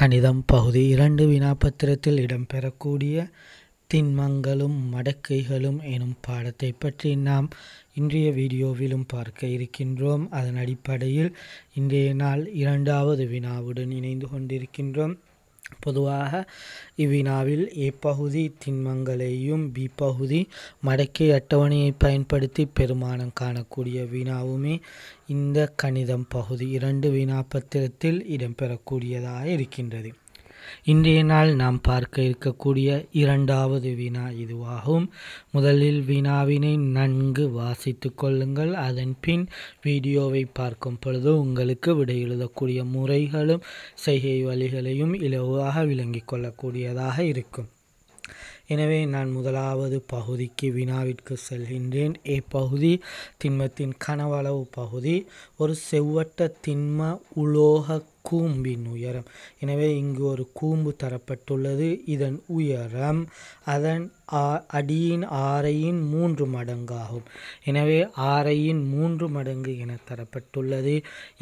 கணிதம் பகுதி இரண்டு வினாப்பத்திரத்தில் இடம்பெறக்கூடிய திண்மங்களும் மடக்கைகளும் எனும் பாடத்தை பற்றி நாம் இன்றைய வீடியோவிலும் பார்க்க இருக்கின்றோம். அதன் அடிப்படையில் இன்றைய நாள் இரண்டாவது வினாவுடன் இணைந்து கொண்டிருக்கின்றோம். பொதுவாக இவ்வினாவில் ஏ திண்மங்களையும் பி பகுதி மடக்கை அட்டவணையை பயன்படுத்தி பெருமானம் காணக்கூடிய வினாவுமே இந்த கணிதம் பகுதி இரண்டு வினாப்பத்திரத்தில் இடம்பெறக்கூடியதாக இருக்கின்றது இன்றைய நாள் நாம் பார்க்க இருக்கக்கூடிய இரண்டாவது வினா இதுவாகும். முதலில் வினாவினை நன்கு வாசித்து கொள்ளுங்கள். அதன் பின் வீடியோவை பார்க்கும் பொழுது உங்களுக்கு விடை எழுதக்கூடிய முறைகளும் செய்கை வழிகளையும் இலவாக விளங்கிக் கொள்ளக்கூடியதாக இருக்கும். எனவே நான் முதலாவது பகுதிக்கு வினாவிற்கு செல்கின்றேன். இப்பகுதி திண்மத்தின் கனவளவு பகுதி. ஒரு செவ்வட்ட திண்ம உலோக கூம்பின் உயரம். எனவே இங்கு ஒரு கூம்பு தரப்பட்டுள்ளது. இதன் உயரம் அதன் அடியின் ஆரையின் மூன்று மடங்காகும். எனவே ஆரையின் மூன்று மடங்கு என தரப்பட்டுள்ளது.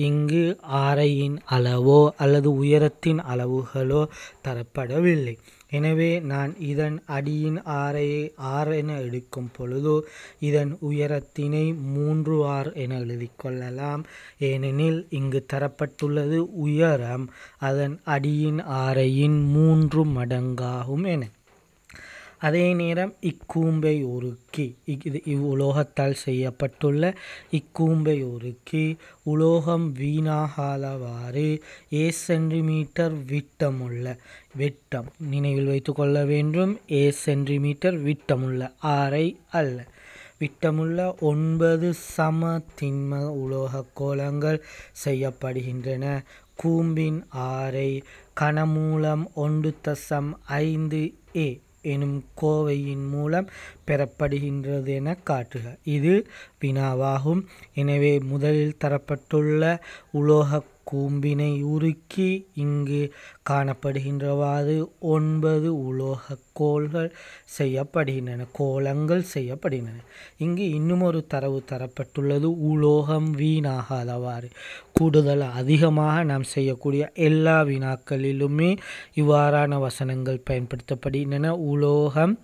இங்கு ஆரையின் அளவோ அல்லது உயரத்தின் அளவுகளோ தரப்படவில்லை. எனவே நான் இதன் அடியின் ஆரையை ஆர் என எடுக்கும் பொழுது இதன் உயரத்தினை மூன்று ஆர் என எழுதிக்கொள்ளலாம் ஏனெனில் இங்கு தரப்பட்டுள்ளது உயரம் அதன் அடியின் ஆரையின் மூன்று மடங்காகும் என. அதே நேரம் இக்கூம்பை உருக்கி இது இவ்வுலோகத்தால் செய்யப்பட்டுள்ள இக்கூம்பை உருக்கி உலோகம் வீணாகாதவாறு ஏ சென்டிமீட்டர் விட்டமுள்ள விட்டம். நினைவில் வைத்து கொள்ள வேண்டும் ஏ சென்டிமீட்டர் விட்டமுள்ள ஆரை அல்ல. விட்டமுள்ள ஒன்பது சம திண்ம உலோக கோலங்கள் செய்யப்படுகின்றன. கூம்பின் ஆரை கனமூலம் ஒன்று தசம் ஐந்து ஏ. எனும் கோவையின் மூலம் பெறப்படுகின்றது என காட்டுக. இது வினாவாகும். எனவே முதலில் தரப்பட்டுள்ள உலோக கூம்பினை உருக்கி இங்கு காணப்படுகின்றவாறு ஒன்பது உலோக கோள்கள் செய்யப்படுகின்றன கோலங்கள் செய்யப்படுகின்றன. இங்கு இன்னும் ஒரு தரவு தரப்பட்டுள்ளது உலோகம் வீணாகாதவாறு. கூடுதல் அதிகமாக நாம் செய்யக்கூடிய எல்லா வினாக்களிலுமே இவ்வாறான வசனங்கள் பயன்படுத்தப்படுகின்றன. உலோகம்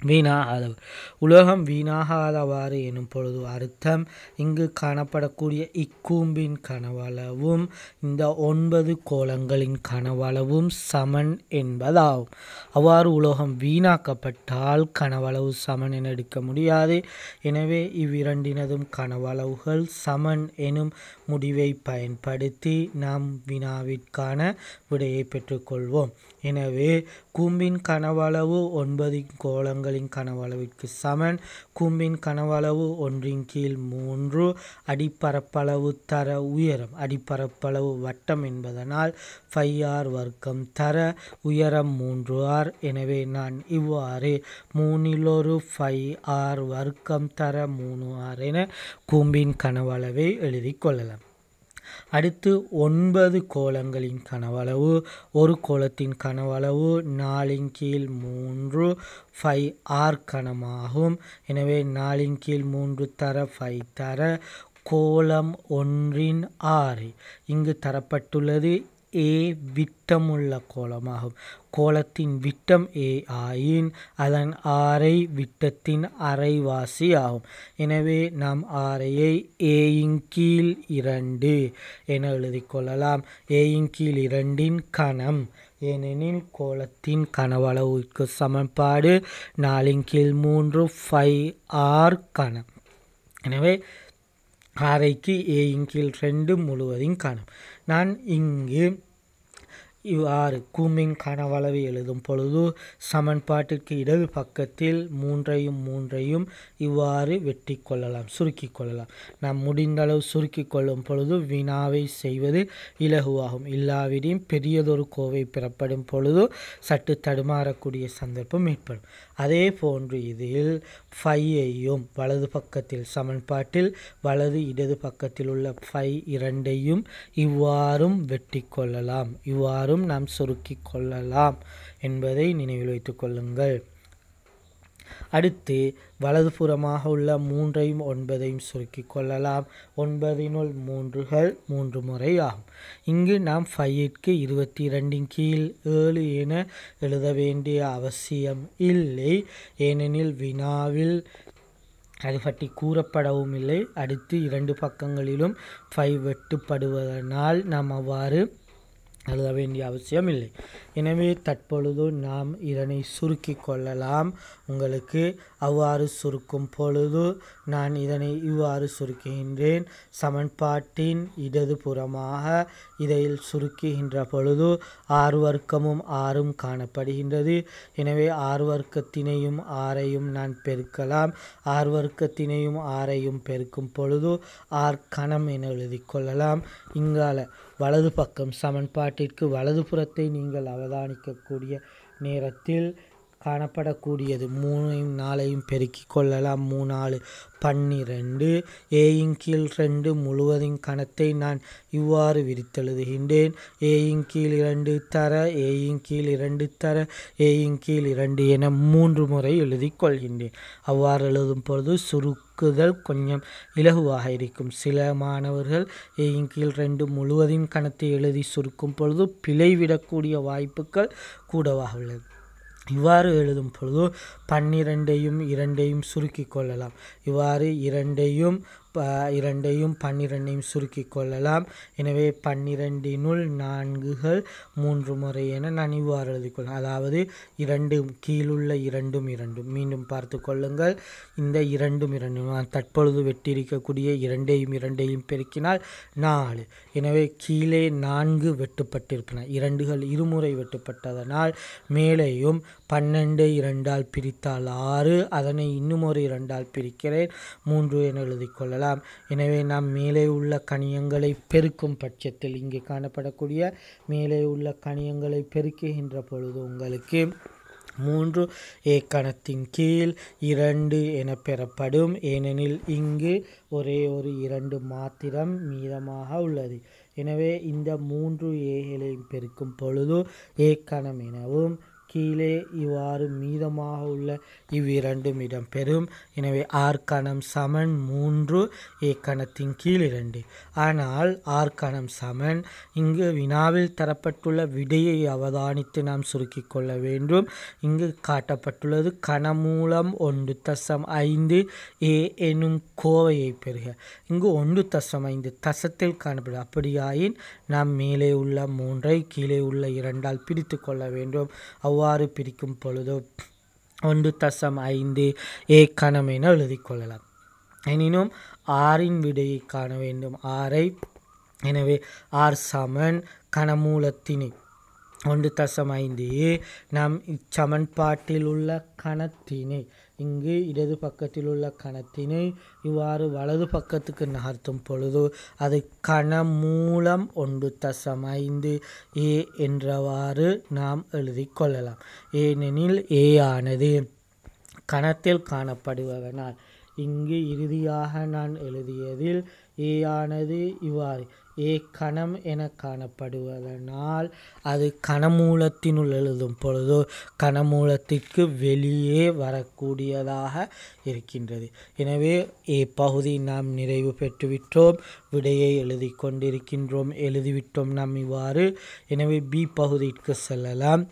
வீணாகாதவர் உலோகம் வீணாகாதவாறு எனும் பொழுது அர்த்தம் இங்கு காணப்படக்கூடிய இக்கூம்பின் கனவளவும் இந்த ஒன்பது கோலங்களின் கனவளவும் சமன் என்பதாகும். அவ்வாறு உலோகம் வீணாக்கப்பட்டால் கனவளவு சமன் என எடுக்க முடியாது. எனவே இவ்விரண்டினதும் கனவளவுகள் சமன் எனும் முடிவை பயன்படுத்தி நாம் வினாவிற்கான விடையை பெற்றுக்கொள்வோம். எனவே கூம்பின் கனவளவு ஒன்பது கோலங்களின் கனவளவிற்கு சமன். கூம்பின் கனவளவு ஒன்றின் கீழ் மூன்று. அடிப்பரப்பளவு தர உயரம். அடிப்பரப்பளவு வட்டம் என்பதனால் ஃபை ஆர் வர்க்கம் தர உயரம் மூன்று ஆர் எனவே நான் இவ்வாறு மூணிலொரு ஃபை ஆர் வர்க்கம் தர மூணு ஆர் என கூம்பின் கனவளவை எழுதி கொள்ளலாம். அடுத்து ஒன்பது கோலங்களின் கனவளவு ஒரு கோலத்தின் கனவளவு நாலின் கீழ் மூன்று ஃபை ஆர் கணமாகும் எனவே நாலின் கீழ் மூன்று தர ஃபை தர கோலம் ஒன்றின் ஆறு. இங்கு தரப்பட்டுள்ளது ஏ விட்டமுள்ள கோலமாகும். கோலத்தின் விட்டம் ஏ ஆயின் அதன் ஆரை விட்டத்தின் அரைவாசி ஆகும். எனவே நாம் ஆரையை ஏயின் கீழ் இரண்டு என எழுதி கொள்ளலாம். ஏயின் கீழ் இரண்டின் கணம். ஏனெனில் கோலத்தின் கனவளவுக்கு சமன்பாடு நாலின் கீழ் மூன்று ஃபை ஆர் கணம். எனவே ஆரைக்கு ஏயின் கீழ் ரெண்டு முழுவதும் காணும். நான் இங்கு இவ்வாறு கூமிங் கனவளவை எழுதும் பொழுது சமன்பாட்டிற்கு இடது பக்கத்தில் மூன்றையும் மூன்றையும் இவ்வாறு வெட்டி கொள்ளலாம் சுருக்கி கொள்ளலாம். நாம் முடிந்தளவு சுருக்கி கொள்ளும் பொழுது வினாவை செய்வது இலகுவாகும். இல்லாவிடையும் பெரியதொரு கோவை பெறப்படும் பொழுது சற்று தடுமாறக்கூடிய சந்தர்ப்பம் ஏற்படும். அதே போன்று இதில் ஃபையையும் வலது பக்கத்தில் சமன்பாட்டில் வலது இடது பக்கத்தில் உள்ள ஃபை இரண்டையும் இவ்வாறும் வெட்டி கொள்ளலாம். இவ்வாறும் நாம் சுருக்கி கொள்ளலாம் என்பதை நினைவில் வைத்து கொள்ளுங்கள். அடுத்து வலதுபுறமாக உள்ள மூன்றையும் ஒன்பதையும் சுருக்கிக் கொள்ளலாம். ஒன்பதினுள் மூன்றுகள் மூன்று முறை ஆகும் இங்கு நாம் ஃபையிற்கு இருபத்தி இரண்டின் கீழ் ஏழு என எழுத வேண்டிய அவசியம் இல்லை. ஏனெனில் வினாவில் அது பற்றி கூறப்படவும் இல்லை. அடுத்து இரண்டு பக்கங்களிலும் ஃபைவ் வெட்டுப்படுவதனால் நாம் அவ்வாறு எழுத வேண்டிய அவசியம் இல்லை எனவே தற்பொழுது நாம் இதனை சுருக்கி கொள்ளலாம். உங்களுக்கு அவ்வாறு சுருக்கும் பொழுது நான் இதனை இவ்வாறு சுருக்குகின்றேன். சமன்பாட்டின் இடது புறமாக இதில் சுருக்குகின்ற பொழுது ஆறு வர்க்கமும் ஆறும் காணப்படுகின்றது. எனவே ஆறு வர்க்கத்தினையும் ஆறையும் நான் பெருக்கலாம். ஆறு வர்க்கத்தினையும் ஆறையும் பெருக்கும் பொழுது ஆர் கணம் என எழுதி கொள்ளலாம். இங்கால வலது பக்கம் சமன்பாட்டிற்கு வலது புறத்தை நீங்கள் அவதானிக்கக்கூடிய நேரத்தில் காணப்படக்கூடியது. மூணையும் நாளையும் பெருக்கி கொள்ளலாம். மூணாலு பன்னிரண்டு ஏயின் கீழ் ரெண்டு முழுவதின் கணத்தை நான் இவ்வாறு விரித்தெழுதுகின்றேன். ஏயின் கீழ் இரண்டு தர ஏயின் கீழ் இரண்டு தர ஏயின் கீழ் இரண்டு என மூன்று முறை எழுதி கொள்கின்றேன். அவ்வாறு எழுதும் பொழுது சுருக்குதல் கொஞ்சம் இலகுவாக இருக்கும். சில மாணவர்கள் ஏயின் கீழ் ரெண்டு முழுவதின் கணத்தை எழுதி சுருக்கும் பொழுது பிழை விடக்கூடிய வாய்ப்புகள் கூடவாக உள்ளது. இவ்வாறு எழுதும் பொழுது பன்னிரெண்டையும் இரண்டையும் சுருக்கி கொள்ளலாம். இவ்வாறு இரண்டையும் ப இரண்டையும் பன்னிரெண்டையும் சுருக்கி கொள்ளலாம். எனவே பன்னிரெண்டினுள் நான்குகள் மூன்று முறை என நான் இவ்வாறு எழுதி அதாவது இரண்டும் கீழுள்ள இரண்டும் இரண்டும். மீண்டும் பார்த்து கொள்ளுங்கள். இந்த இரண்டும் இரண்டும் நான் தற்பொழுது வெட்டியிருக்கக்கூடிய இரண்டையும் இரண்டையும் பெருக்கினால் நாலு. எனவே கீழே நான்கு வெட்டுப்பட்டிருப்பன. இரண்டுகள் இருமுறை வெட்டுப்பட்டதனால் மேலேயும் பன்னெண்டு இரண்டால் பிரித்தால் ஆறு அதனை இன்னும் ஒரு இரண்டால் பிரிக்கிறேன். மூன்று என எழுதி கொள்ளலாம். எனவே நாம் மேலே உள்ள கணியங்களை பெருக்கும் பட்சத்தில் இங்கே காணப்படக்கூடிய மேலே உள்ள கணியங்களை பெருக்குகின்ற பொழுது உங்களுக்கு மூன்று ஏக்கணத்தின் கீழ் இரண்டு என பெறப்படும். ஏனெனில் இங்கு ஒரே ஒரு இரண்டு மாத்திரம் மீதமாக உள்ளது. எனவே இந்த மூன்று ஏகளையும் பெருக்கும் பொழுது ஏக்கணம் எனவும் கீழே இவ்வாறு மீதமாக உள்ள இவ்விரண்டும் இடம்பெறும். எனவே ஆர்கணம் சமன் மூன்று ஏக்கணத்தின் கீழ் இரண்டு. ஆனால் ஆர்கணம் சமன் இங்கு வினாவில் தரப்பட்டுள்ள விடையை அவதானித்து நாம் சுருக்கிக் கொள்ள வேண்டும். இங்கு காட்டப்பட்டுள்ளது கணமூலம் ஒன்று தசம் ஐந்து ஏ எனும் கோவையை பெறுக. இங்கு ஒன்று தசம் ஐந்து தசத்தில் காணப்படும். அப்படியாயின் நாம் மேலே உள்ள மூன்றை கீழே உள்ள இரண்டால் பிரித்து கொள்ள வேண்டும். அவ்வாறு பிரிக்கும் பொழுது ஒன்று தசம் ஐந்து ஏ கணம் என எழுதி கொள்ளலாம். எனினும் ஆறின் விடையை காண வேண்டும். ஆறை எனவே ஆர் சமன் கணமூலத்தினை ஒன்று தசம் ஐந்து நாம் இச்சமன்பாட்டில் உள்ள கணத்தினை இங்கு இடது பக்கத்தில் உள்ள கணத்தினை இவ்வாறு வலது பக்கத்துக்கு நகர்த்தும் பொழுது அது கணமூலம் ஒன்று தசம் ஐந்து ஏ என்றவாறு நாம் எழுதி கொள்ளலாம். ஏனெனில் ஏ ஆனது கணத்தில் காணப்படுவதனால் இங்கு இறுதியாக நான் எழுதியதில் ஏ ஆனது இவ்வாறு ஏ கணம் என காணப்படுவதனால் அது கணமூலத்தினுள் எழுதும் பொழுதோ கணமூலத்திற்கு வெளியே வரக்கூடியதாக இருக்கின்றது. எனவே ஏ பகுதி நாம் நிறைவு பெற்றுவிட்டோம் விடையை எழுதி கொண்டிருக்கின்றோம் எழுதிவிட்டோம் நாம் இவ்வாறு. எனவே பி பகுதிக்கு செல்லலாம்.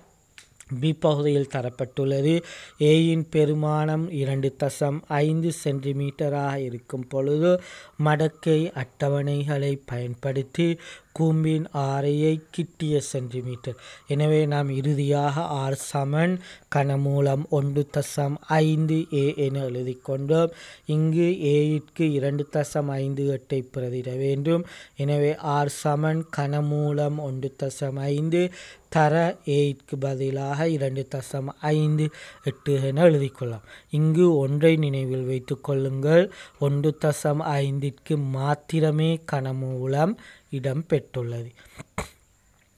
பி பகுதியில் தரப்பட்டுள்ளது. ஏயின் பெருமானம் இரண்டு தசம் ஐந்து சென்டிமீட்டராக இருக்கும் பொழுது மடக்கை அட்டவணைகளை பயன்படுத்தி கூம்பின் ஆரையை கிட்டிய சென்டிமீட்டர். எனவே நாம் இறுதியாக ஆர் சமன் கனமூலம் ஒன்று தசம் ஐந்து ஏ என எழுதி கொண்டோம். இங்கு ஏயிற்கு இரண்டு தசம் ஐந்து எட்டை பிரதிட வேண்டும். எனவே ஆர் சமன் கனமூலம் ஒன்று தசம் ஐந்து தர ஏயிற்கு பதிலாக இரண்டு தசம் ஐந்து எட்டு என எழுதி கொள்ளலாம். இங்கு ஒன்றை நினைவில் வைத்து கொள்ளுங்கள். ஒன்று தசம் ஐந்திற்கு மாத்திரமே கனமூலம் இடம் பெற்றுள்ளது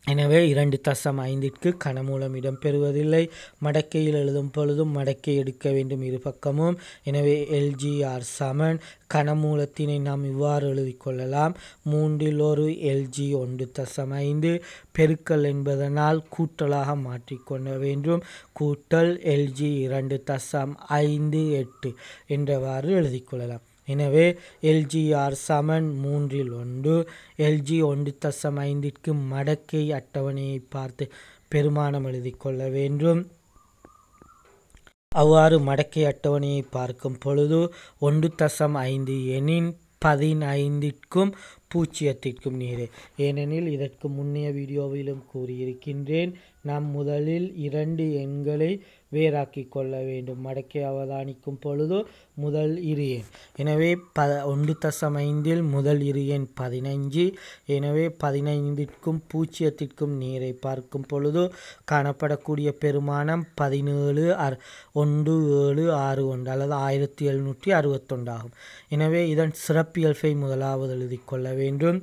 எனவே இரண்டு தசம் ஐந்திற்கு கனமூலம் இடம்பெறுவதில்லை. மடக்கையில் எழுதும் பொழுதும் மடக்கை எடுக்க வேண்டும் இரு பக்கமும். எனவே எல்ஜிஆர் சமன் கனமூலத்தினை நாம் இவ்வாறு எழுதி கொள்ளலாம். மூன்றில் ஒரு எல்ஜி ஒன்று தசம் ஐந்து பெருக்கல் என்பதனால் கூட்டலாக மாற்றிக்கொள்ள வேண்டும். கூட்டல் எல்ஜி இரண்டு தசம் ஐந்து எட்டு என்றவாறு எழுதி கொள்ளலாம். எனவே எல்ஜிஆர் சமன் மூன்றில் ஒன்று எல்ஜி ஒன்று தசம் ஐந்திற்கு மடக்கை அட்டவணையை பார்த்து பெருமானம் எழுதி கொள்ள வேண்டும். அவ்வாறு மடக்கை அட்டவணையை பார்க்கும் பொழுது ஒன்று தசம் ஐந்து எனின் பதினைந்திற்கும் பூச்சியத்திற்கும் நீரே. ஏனெனில் இதற்கு முன்னைய வீடியோவிலும் கூறியிருக்கின்றேன் நாம் முதலில் இரண்டு எண்களை வேறாக்கி கொள்ள வேண்டும். மடக்கை அவதானிக்கும் பொழுது முதல் இரு எண் எனவே ப ஒன்று தசம் ஐந்தில் முதல் இரு எண் பதினைஞ்சு எனவே பதினைந்திற்கும் பூஜ்ஜியத்திற்கும் நீரை பார்க்கும் பொழுது காணப்படக்கூடிய பெருமானம் பதினேழு அர் ஒன்று ஏழு ஆறு ஒன்று அல்லது ஆயிரத்தி எழுநூற்றி அறுபத்தொன்று ஆகும். எனவே இதன் சிறப்பியல்பை முதலாவது எழுதி கொள்ள வேண்டும்.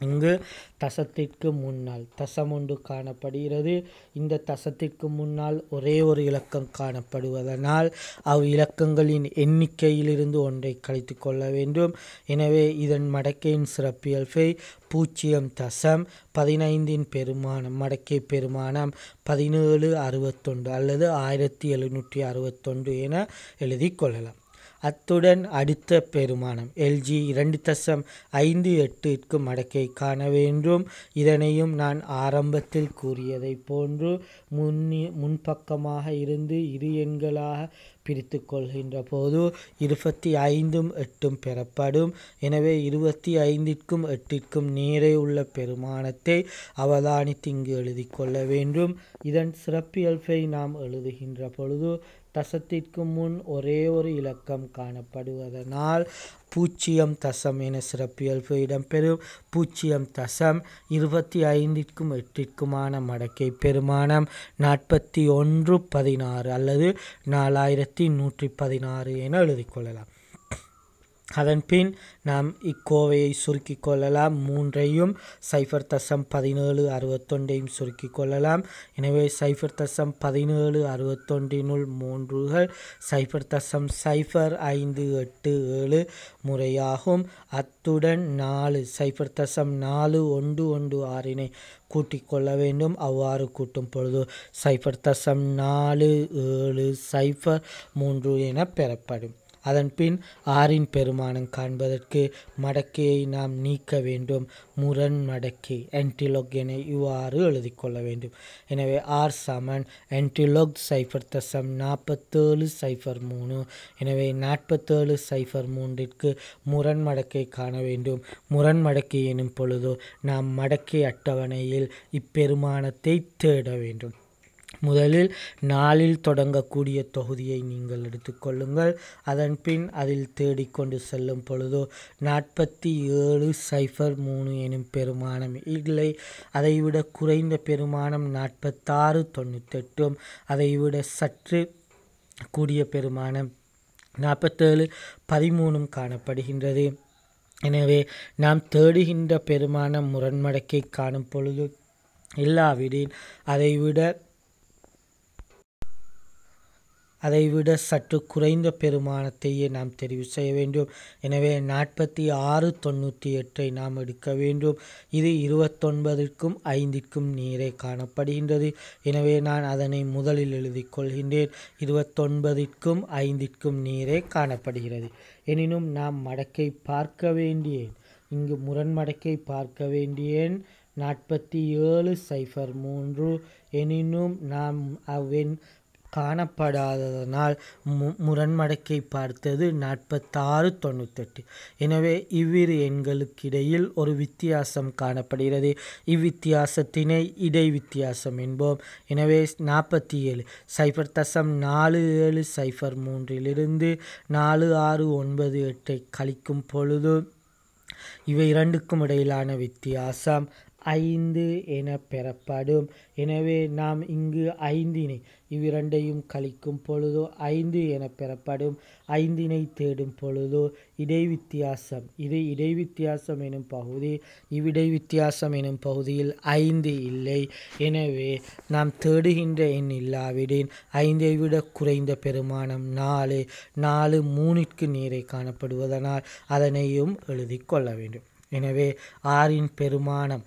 இங்கு தசத்திற்கு முன்னால் தசம் ஒன்று காணப்படுகிறது. இந்த தசத்திற்கு முன்னால் ஒரே ஒரு இலக்கம் காணப்படுவதனால் அவ் இலக்கங்களின் எண்ணிக்கையிலிருந்து ஒன்றை கழித்து கொள்ள வேண்டும். எனவே இதன் மடக்கையின் சிறப்பியல்பை பூஜ்ஜியம் தசம் பதினைந்தின் பெருமானம் மடக்கை பெருமானம் பதினேழு அறுபத்தொன்று அல்லது ஆயிரத்தி எழுநூற்றி அறுபத்தொன்று என எழுதி கொள்ளலாம். அத்துடன் அடுத்த பெருமானம். எல்ஜி இரண்டு தசம் ஐந்து எட்டிற்கு மடக்கை காண வேண்டும். இதனையும் நான் ஆரம்பத்தில் கூறியதை போன்று முன்னி முன்பக்கமாக இருந்து இரு எண்களாக பிரித்து கொள்கின்ற போது இருபத்தி ஐந்தும் எட்டும் பெறப்படும். எனவே இருபத்தி ஐந்திற்கும் எட்டிற்கும் நேரே உள்ள பெருமானத்தை அவதானித்து இங்கு எழுதி கொள்ள வேண்டும். இதன் சிறப்பியல்பை நாம் எழுதுகின்ற பொழுது தசத்திற்கு முன் ஒரே ஒரு இலக்கம் காணப்படுவதனால் பூச்சியம் தசம் என சிறப்பியல்பு இடம்பெறும். பூச்சியம் தசம் இருபத்தி ஐந்திற்கும் எட்டிற்குமான மடக்கை பெருமானம் நாற்பத்தி ஒன்று பதினாறு அல்லது நாலாயிரத்தி நூற்றி பதினாறு என எழுதிக்கொள்ளலாம் அதன்பின் அதன் பின் நாம் இக்கோவையை சுருக்கிக் கொள்ளலாம். மூன்றையும் சைஃபர் தசம் பதினேழு அறுபத்தொன்றையும் சுருக்கிக் கொள்ளலாம். எனவே சைஃபர் தசம் பதினேழு அறுபத்தொன்றினுள் மூன்றுகள் சைஃபர் தசம் சைஃபர் ஐந்து எட்டு ஏழு முறையாகும். அத்துடன் நாலு சைஃபர் தசம் நாலு ஒன்று ஒன்று ஆறினை கூட்டிக் கொள்ள வேண்டும். அவ்வாறு கூட்டும் பொழுது சைஃபர் தசம் நாலு ஏழு சைஃபர் மூன்று என பெறப்படும். அதன்பின் ஆறின் பெருமானம் காண்பதற்கு மடக்கையை நாம் நீக்க வேண்டும். முரண் மடக்கை என்டிலோக் என இவ்வாறு எழுதி கொள்ள வேண்டும். எனவே ஆர் சமன் என்டிலோக் சைஃபர் தசம் நாற்பத்தேழு சைஃபர் மூணு. எனவே நாற்பத்தேழு சைஃபர் மூன்றிற்கு முரண் மடக்கை காண வேண்டும். முரண் மடக்கை எனும் பொழுது நாம் மடக்கை அட்டவணையில் இப்பெருமானத்தை தேட வேண்டும். முதலில் நாளில் தொடங்கக்கூடிய தொகுதியை நீங்கள் எடுத்துக்கொள்ளுங்கள். அதன் பின் அதில் தேடிக்கொண்டு செல்லும் பொழுதோ நாற்பத்தி ஏழு சைஃபர் மூணு எனும் பெருமானம் இல்லை. அதைவிட குறைந்த பெருமானம் நாற்பத்தாறு தொண்ணூத்தெட்டும். அதைவிட சற்று கூடிய பெருமானம் நாற்பத்தேழு பதிமூணும் காணப்படுகின்றது. எனவே நாம் தேடுகின்ற பெருமானம் முரண்மடக்கை காணும் பொழுது இல்லாவிடின் அதைவிட அதைவிட சற்று குறைந்த பெருமானத்தையே நாம் தெரிவு செய்ய வேண்டும். எனவே நாற்பத்தி ஆறு தொண்ணூற்றி எட்டை நாம் எடுக்க வேண்டும். இது இருபத்தொன்பதிற்கும் ஐந்திற்கும் நீரே காணப்படுகின்றது. எனவே நான் அதனை முதலில் எழுதிக் கொள்கின்றேன். இருபத்தொன்பதிற்கும் ஐந்திற்கும் நீரே காணப்படுகிறது. எனினும் நாம் மடக்கை பார்க்க வேண்டியேன். இங்கு முரண்மடக்கை பார்க்க வேண்டியேன். நாற்பத்தி ஏழு சைஃபர் மூன்று. எனினும் நாம் அவன் காணப்படாததனால் மு முரண்மடக்கை பார்த்தது நாற்பத்தாறு தொண்ணூத்தெட்டு. எனவே இவ்விரு எண்களுக்கிடையில் ஒரு வித்தியாசம் காணப்படுகிறது. இவ்வித்தியாசத்தினை இடை வித்தியாசம் என்போம். எனவே நாற்பத்தி ஏழு சைஃபர் தசம் நாலு ஏழு சைஃபர் மூன்றிலிருந்து நாலு ஆறு ஒன்பது எட்டை கழிக்கும் பொழுது இவை இரண்டுக்கும் இடையிலான வித்தியாசம். ஐந்து என பெறப்படும். எனவே நாம் இங்கு ஐந்தினை இவ்விரண்டையும் கழிக்கும் பொழுதோ ஐந்து என பெறப்படும். ஐந்தினை தேடும் பொழுதோ இடை வித்தியாசம் இது இடை வித்தியாசம் எனும் பகுதி இவ்விடை வித்தியாசம் எனும் பகுதியில் ஐந்து இல்லை. எனவே நாம் தேடுகின்ற எண் இல்லாவிடின் ஐந்தை விட குறைந்த பெருமானம் நாலு நாலு மூணிற்கு நீரை காணப்படுவதனால் அதனையும் எழுதி கொள்ள வேண்டும். எனவே ஆறின் பெருமானம்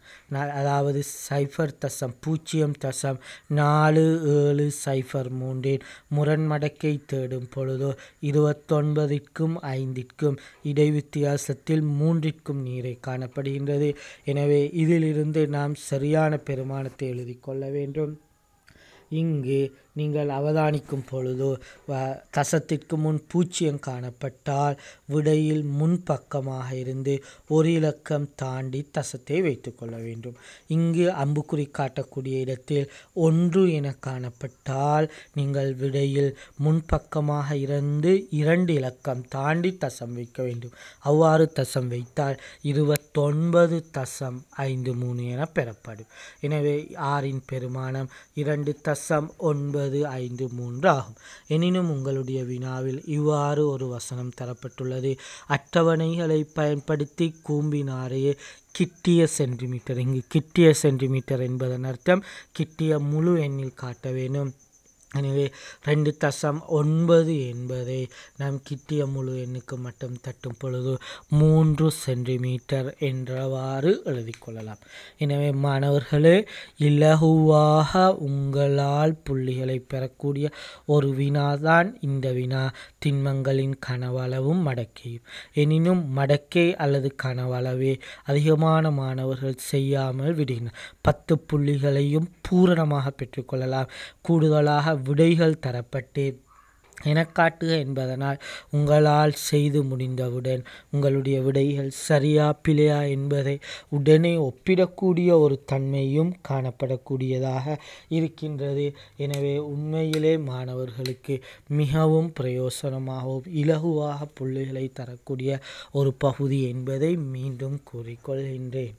அதாவது சைஃபர் தசம் பூஜ்ஜியம் தசம் நாலு ஏழு சைஃபர் மூன்றின் முரண்மடக்கை தேடும் பொழுதோ இருபத்தொன்பதிற்கும் ஐந்திற்கும் இடை வித்தியாசத்தில் மூன்றிற்கும் நீரை காணப்படுகின்றது. எனவே இதிலிருந்து நாம் சரியான பெருமானத்தை எழுதி கொள்ள வேண்டும். இங்கு நீங்கள் அவதானிக்கும் பொழுது வ- தசத்திற்கு முன் பூச்சியம் காணப்பட்டால் விடையில் முன்பக்கமாக இருந்து ஒரு இலக்கம் தாண்டி தசத்தை வைத்துக்கொள்ள வேண்டும். இங்கு அம்புக்குறி காட்டக்கூடிய இடத்தில் ஒன்று என காணப்பட்டால் நீங்கள் விடையில் முன்பக்கமாக இருந்து இரண்டு இலக்கம் தாண்டி தசம் வைக்க வேண்டும். அவ்வாறு தசம் வைத்தால் இருபத்தொன்பது தசம் ஐந்து மூணு என பெறப்படும். எனவே ஆறின் பெருமானம் இரண்டு தசம் ஒன்பது ஐந்து மூன்று ஆகும். எனினும் உங்களுடைய வினாவில் இவ்வாறு ஒரு வசனம் தரப்பட்டுள்ளது. அட்டவணைகளை பயன்படுத்தி கூம்பினாரையே கிட்டிய சென்டிமீட்டர். இங்கு கிட்டிய சென்டிமீட்டர் என்பதன் அர்த்தம் கிட்டிய முழு எண்ணில் காட்ட வேண்டும். எனவே ரெண்டு தசம் ஒன்பது என்பதை நாம் கிட்டிய முழு எண்ணுக்கு மட்டும் தட்டும் பொழுது மூன்று சென்டிமீட்டர் என்றவாறு எழுதிக் கொள்ளலாம். எனவே மாணவர்களே இலகுவாக உங்களால் புள்ளிகளை பெறக்கூடிய ஒரு வினாதான் இந்த வினா. திண்மங்களின் கனவளவும் மடக்கையும் எனினும் மடக்கை அல்லது கனவளவே அதிகமான மாணவர்கள் செய்யாமல் விடுகின்றனர் பத்து புள்ளிகளையும் பூரணமாக பெற்றுக்கொள்ளலாம் கூடுதலாக விடைகள் தரப்பட்டு எனக்காட்டுக என்பதனால் உங்களால் செய்து முடிந்தவுடன் உங்களுடைய விடைகள் சரியா பிழையா என்பதை உடனே ஒப்பிடக்கூடிய ஒரு தன்மையும் காணப்படக்கூடியதாக இருக்கின்றது. எனவே உண்மையிலே மாணவர்களுக்கு மிகவும் பிரயோசனமாகவும் இலகுவாக புள்ளிகளை தரக்கூடிய ஒரு பகுதி என்பதை மீண்டும் கூறிக்கொள்கின்றேன்.